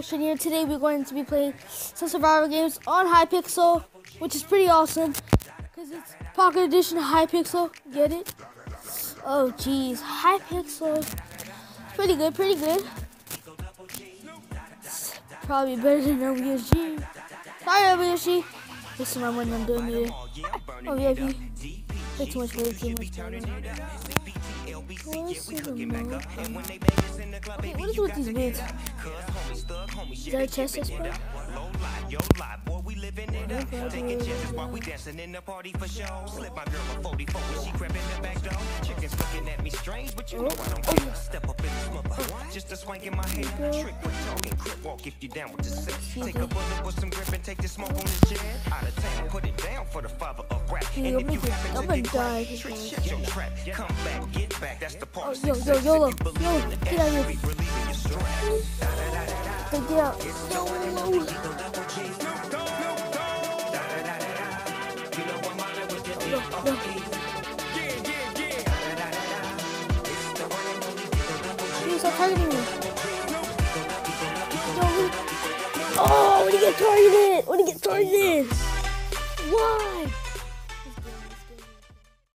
Action here. Today we're going to be playing some survival games on Hypixel, which is pretty awesome because it's Pocket Edition Hypixel. Get it? Oh jeez, Hypixel. Pretty good, pretty good. It's probably better than WSG. Sorry, WSG. This is my one I'm doing here. Oh. Way too much, way too much. What's the mo- Wait, what is with these boots? Is that a chest expert? Just a swank in my head, trick with talking, crip walk if you down with the sick. Take a bullet with some grip and take the smoke on the jet. Out of town, put it down for the father of rap. Dude, I'm gonna, I'm gonna die. Trick, shut your trap. Come back, get back. That's the part. Yo, yo, If you in the get out of here. Stop targeting me. Yo, we- Oh, when he get targeted! When he get targeted!